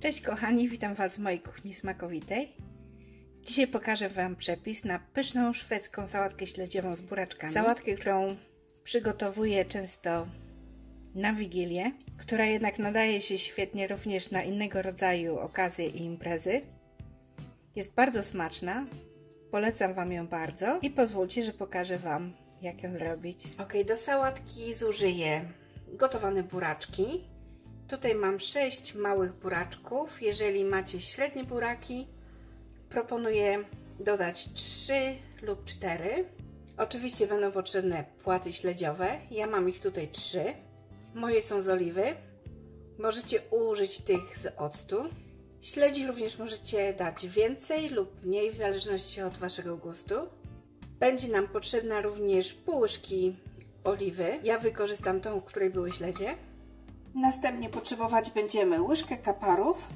Cześć kochani, witam Was w mojej kuchni smakowitej. Dzisiaj pokażę Wam przepis na pyszną szwedzką sałatkę śledziową z buraczkami. Sałatkę, którą przygotowuję często na Wigilię, która jednak nadaje się świetnie również na innego rodzaju okazje i imprezy. Jest bardzo smaczna, polecam Wam ją bardzo i pozwólcie, że pokażę Wam jak ją zrobić. Ok, do sałatki zużyję gotowane buraczki, Tutaj mam 6 małych buraczków. Jeżeli macie średnie buraki, proponuję dodać 3 lub 4. Oczywiście będą potrzebne płaty śledziowe. Ja mam ich tutaj 3. Moje są z oliwy. Możecie użyć tych z octu. Śledzi również możecie dać więcej lub mniej w zależności od Waszego gustu. Będzie nam potrzebna również pół łyżki oliwy. Ja wykorzystam tą, w której były śledzie. Następnie potrzebować będziemy łyżkę kaparów,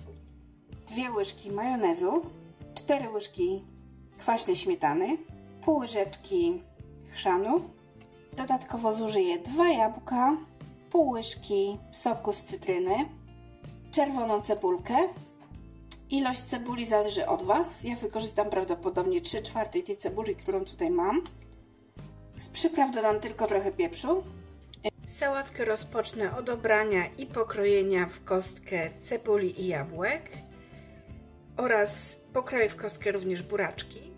dwie łyżki majonezu, cztery łyżki kwaśnej śmietany, pół łyżeczki chrzanu. Dodatkowo zużyję dwa jabłka, pół łyżki soku z cytryny, czerwoną cebulkę. Ilość cebuli zależy od Was. Ja wykorzystam prawdopodobnie 3 czwarte tej cebuli, którą tutaj mam. Z przypraw dodam tylko trochę pieprzu Sałatkę rozpocznę od obrania i pokrojenia w kostkę cebuli i jabłek oraz pokroję w kostkę również buraczki.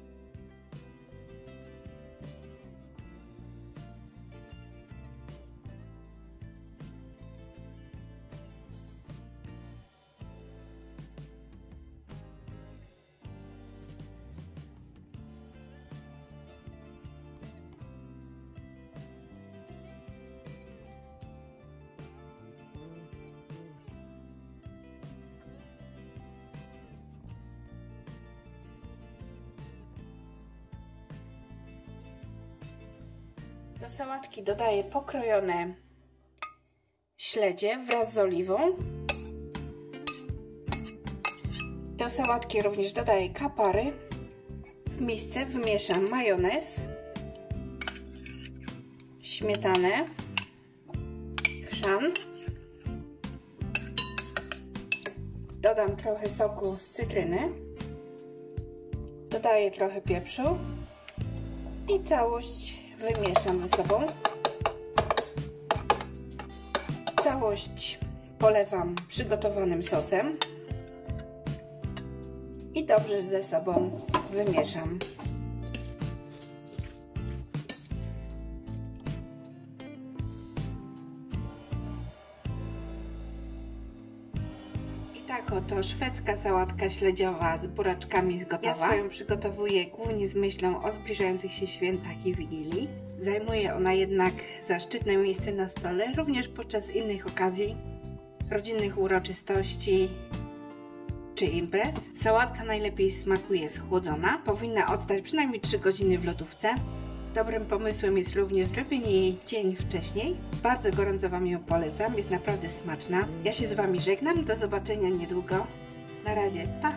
Do sałatki dodaję pokrojone śledzie wraz z oliwą. Do sałatki również dodaję kapary. W misce wymieszam majonez, śmietanę, chrzan. Dodam trochę soku z cytryny. Dodaję trochę pieprzu i całość wymieszam ze sobą. Całość polewam przygotowanym sosem i dobrze ze sobą wymieszam. Tak oto szwedzka sałatka śledziowa z buraczkami zgotowa. Ja swoją przygotowuję głównie z myślą o zbliżających się świętach i Wigilii. Zajmuje ona jednak zaszczytne miejsce na stole, również podczas innych okazji, rodzinnych uroczystości czy imprez. Sałatka najlepiej smakuje schłodzona. Powinna odstać przynajmniej 3 godziny w lodówce. Dobrym pomysłem jest również zrobienie jej dzień wcześniej. Bardzo gorąco Wam ją polecam, jest naprawdę smaczna. Ja się z Wami żegnam, do zobaczenia niedługo. Na razie, pa!